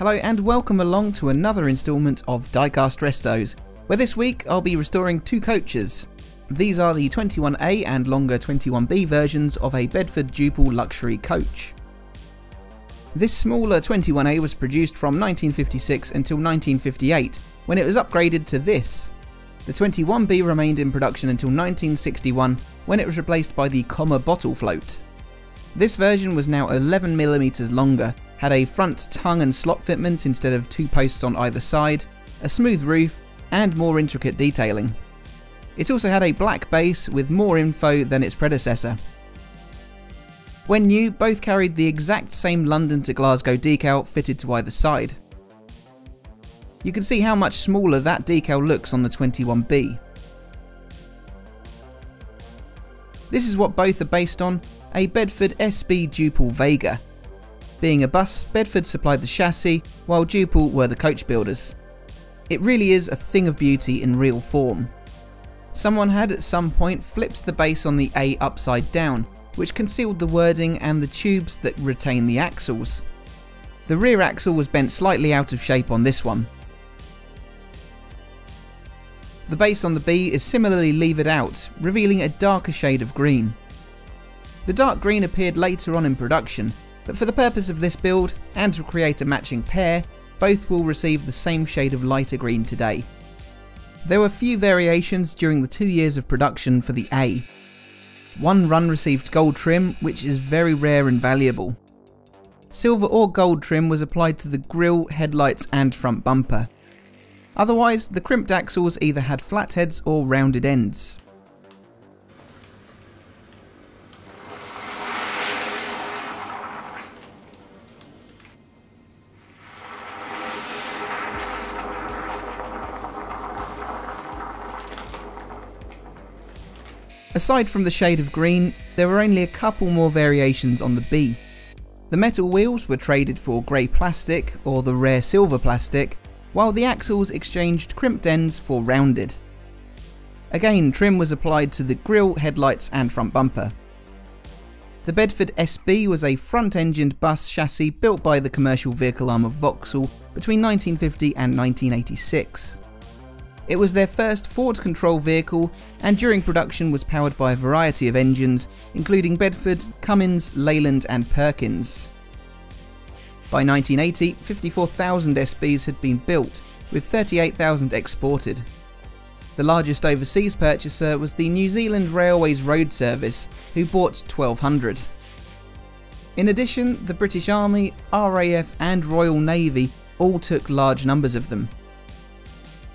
Hello and welcome along to another instalment of Diecast Restos, where this week I'll be restoring two coaches. These are the 21A and longer 21B versions of a Bedford Duple luxury coach. This smaller 21A was produced from 1956 until 1958, when it was upgraded to this. The 21B remained in production until 1961, when it was replaced by the Commer bottle float. This version was now 11mm longer had a front tongue and slot fitment instead of two posts on either side, a smooth roof, and more intricate detailing. It also had a black base with more info than its predecessor. When new, both carried the exact same London to Glasgow decal fitted to either side. You can see how much smaller that decal looks on the 21B. This is what both are based on, a Bedford SB Duple Vega, being a bus, Bedford supplied the chassis, while Duple were the coach builders. It really is a thing of beauty in real form. Someone had at some point flipped the base on the A upside down, which concealed the wording and the tubes that retain the axles. The rear axle was bent slightly out of shape on this one. The base on the B is similarly levered out, revealing a darker shade of green. The dark green appeared later on in production, but for the purpose of this build, and to create a matching pair, both will receive the same shade of lighter green today. There were few variations during the two years of production for the A. One run received gold trim, which is very rare and valuable. Silver or gold trim was applied to the grille, headlights and front bumper. Otherwise, the crimped axles either had flat heads or rounded ends. Aside from the shade of green, there were only a couple more variations on the B. The metal wheels were traded for grey plastic or the rare silver plastic, while the axles exchanged crimped ends for rounded. Again, trim was applied to the grille, headlights and front bumper. The Bedford SB was a front-engined bus chassis built by the commercial vehicle arm of Vauxhall between 1950 and 1986. It was their first forward control vehicle and during production was powered by a variety of engines, including Bedford, Cummins, Leyland and Perkins. By 1980, 54,000 SBs had been built, with 38,000 exported. The largest overseas purchaser was the New Zealand Railways Road Service, who bought 1,200. In addition, the British Army, RAF and Royal Navy all took large numbers of them.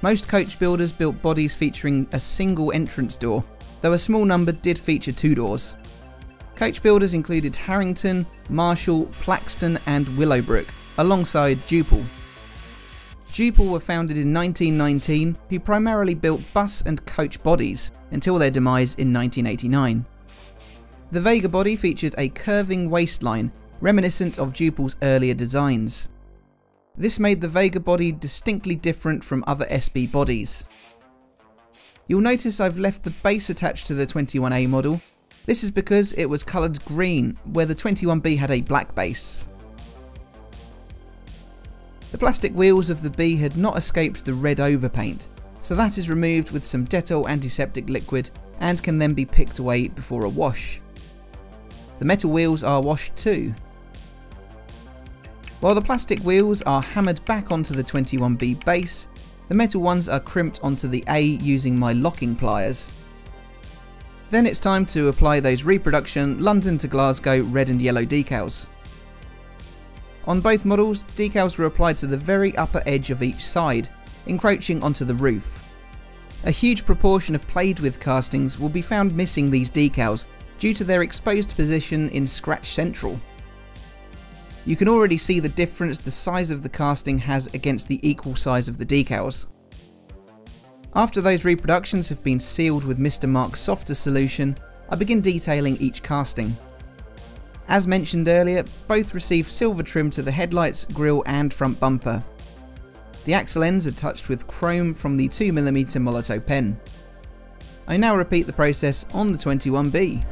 Most coach builders built bodies featuring a single entrance door, though a small number did feature two doors. Coach builders included Harrington, Marshall, Plaxton and Willowbrook, alongside Duple. Duple were founded in 1919, who primarily built bus and coach bodies, until their demise in 1989. The Vega body featured a curving waistline, reminiscent of Duple's earlier designs. This made the Vega body distinctly different from other SB bodies. You'll notice I've left the base attached to the 21A model. This is because it was coloured green, where the 21B had a black base. The plastic wheels of the B had not escaped the red overpaint, so that is removed with some Dettol antiseptic liquid and can then be picked away before a wash. The metal wheels are washed too, while the plastic wheels are hammered back onto the 21B base, the metal ones are crimped onto the A using my locking pliers. Then it's time to apply those reproduction London to Glasgow red and yellow decals. On both models, decals were applied to the very upper edge of each side, encroaching onto the roof. A huge proportion of played with castings will be found missing these decals due to their exposed position in scratch central. You can already see the difference the size of the casting has against the equal size of the decals. After those reproductions have been sealed with Mr. Mark's softer solution, I begin detailing each casting. As mentioned earlier, both receive silver trim to the headlights, grille and front bumper. The axle ends are touched with chrome from the 2mm Molotow pen. I now repeat the process on the 21B.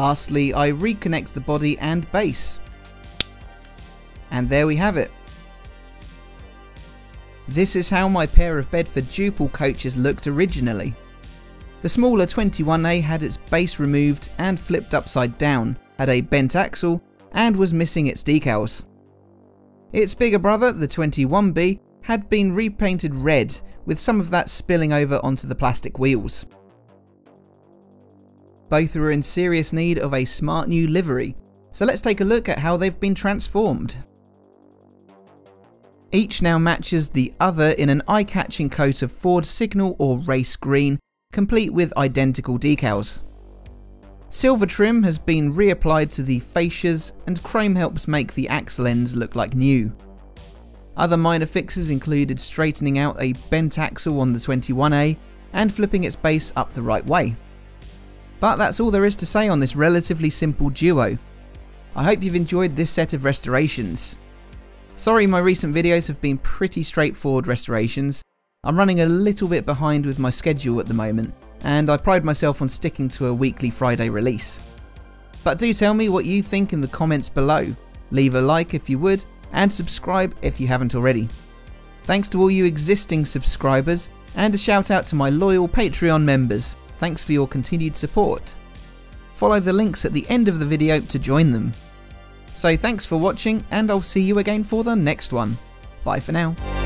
Lastly, I reconnect the body and base. And there we have it. This is how my pair of Bedford Duple coaches looked originally. The smaller 21A had its base removed and flipped upside down, had a bent axle, and was missing its decals. Its bigger brother, the 21B, had been repainted red, with some of that spilling over onto the plastic wheels. Both were in serious need of a smart new livery, so let's take a look at how they've been transformed. Each now matches the other in an eye-catching coat of Ford Signal or Race Green, complete with identical decals. Silver trim has been reapplied to the fascias and chrome helps make the axle ends look like new. Other minor fixes included straightening out a bent axle on the 21A and flipping its base up the right way. But that's all there is to say on this relatively simple duo. I hope you've enjoyed this set of restorations. Sorry my recent videos have been pretty straightforward restorations, I'm running a little bit behind with my schedule at the moment, and I pride myself on sticking to a weekly Friday release. But do tell me what you think in the comments below. Leave a like if you would, and subscribe if you haven't already. Thanks to all you existing subscribers, and a shout out to my loyal Patreon members. Thanks for your continued support. Follow the links at the end of the video to join them. So thanks for watching, and I'll see you again for the next one. Bye for now.